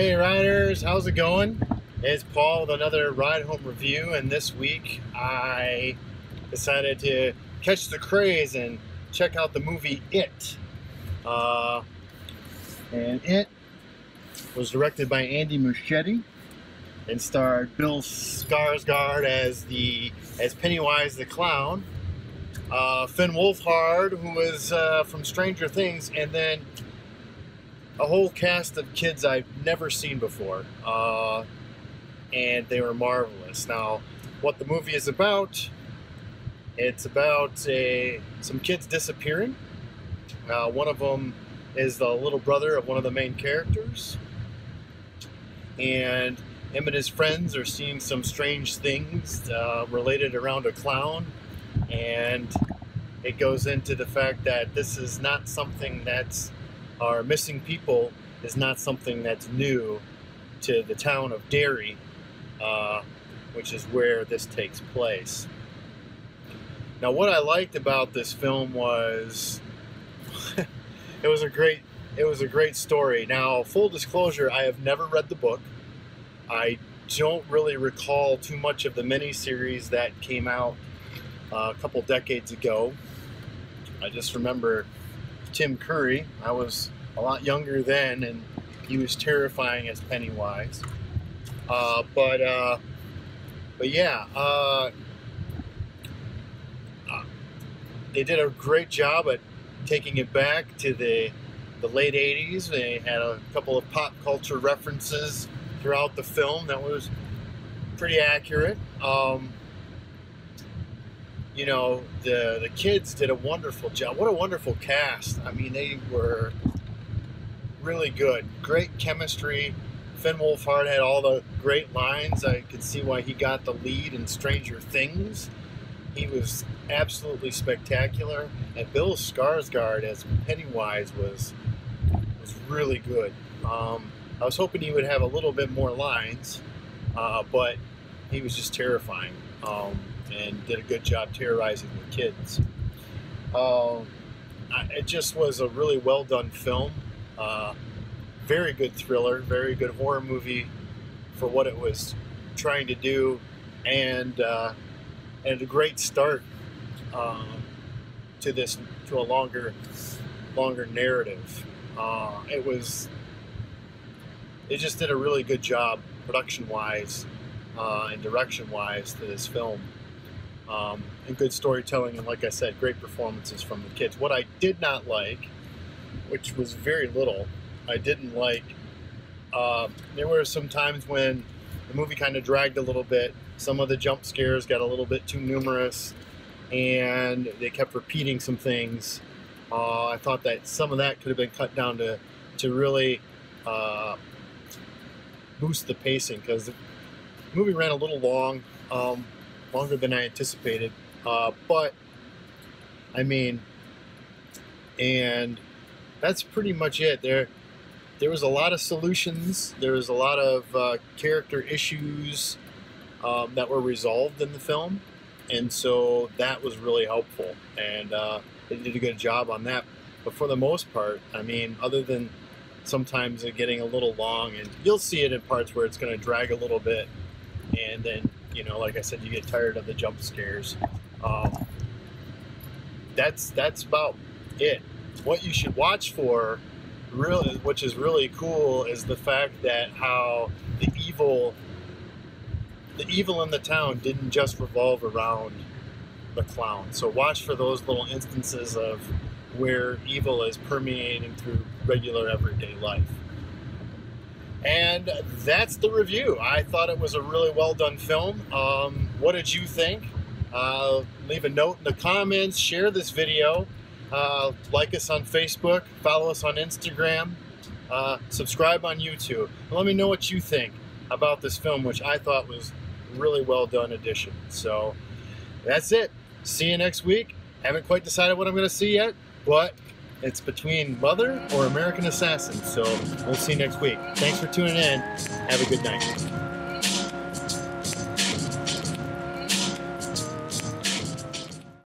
Hey riders, how's it going? It's Paul with another ride home review, and this week I decided to catch the craze and check out the movie It. Uh, and It was directed by Andy Muschietti and starred Bill Skarsgård as the as Pennywise the clown, uh, Finn Wolfhard, who was uh, from Stranger Things, and then a whole cast of kids I've never seen before, uh, and they were marvelous. Now, what the movie is about? It's about a, some kids disappearing. Uh, one of them is the little brother of one of the main characters, and him and his friends are seeing some strange things uh, related around a clown, and it goes into the fact that this is not something that's our missing people is not something that's new to the town of Derry, uh, which is where this takes place. Now, what I liked about this film was it was a great it was a great story. Now, full disclosure, I have never read the book. I don't really recall too much of the miniseries that came out uh, a couple decades ago. I just remember Tim Curry. I was a lot younger then, and he was terrifying as Pennywise. Uh, but uh, but yeah, uh, uh, they did a great job at taking it back to the the late '80s. They had a couple of pop culture references throughout the film that was pretty accurate. Um, you know, the the kids did a wonderful job. What a wonderful cast! I mean, they were really good. Great chemistry. Finn Wolfhard had all the great lines. I could see why he got the lead in Stranger Things. He was absolutely spectacular. And Bill Skarsgård as Pennywise was was really good. Um, I was hoping he would have a little bit more lines, uh, but he was just terrifying um, and did a good job terrorizing the kids. Uh, it just was a really well done film. Uh, very good thriller, very good horror movie for what it was trying to do, and uh, and a great start uh, to this to a longer longer narrative. Uh, it was it just did a really good job production wise uh, and direction wise to this film. Um, and good storytelling, and like I said, great performances from the kids. What I did not like which was very little. I didn't like. Uh, there were some times when the movie kind of dragged a little bit. Some of the jump scares got a little bit too numerous, and they kept repeating some things. Uh, I thought that some of that could have been cut down to to really uh, boost the pacing because the movie ran a little long, um, longer than I anticipated. Uh, but I mean, and that's pretty much it. There, there was a lot of solutions. There was a lot of uh, character issues um, that were resolved in the film, and so that was really helpful. And uh, they did a good job on that. But for the most part, I mean, other than sometimes it getting a little long, and you'll see it in parts where it's going to drag a little bit, and then you know, like I said, you get tired of the jump scares. Um, that's that's about it. What you should watch for really which is really cool is the fact that how the evil the evil in the town didn't just revolve around the clown. So watch for those little instances of where evil is permeating through regular everyday life and that's the review i thought it was a really well done film um, what did you think uh, leave a note in the comments share this video uh, like us on Facebook, follow us on Instagram, uh, subscribe on YouTube. Let me know what you think about this film, which I thought was really well done addition. So that's it. See you next week. Haven't quite decided what I'm going to see yet, but it's between Mother or American Assassin. So we'll see you next week. Thanks for tuning in. Have a good night.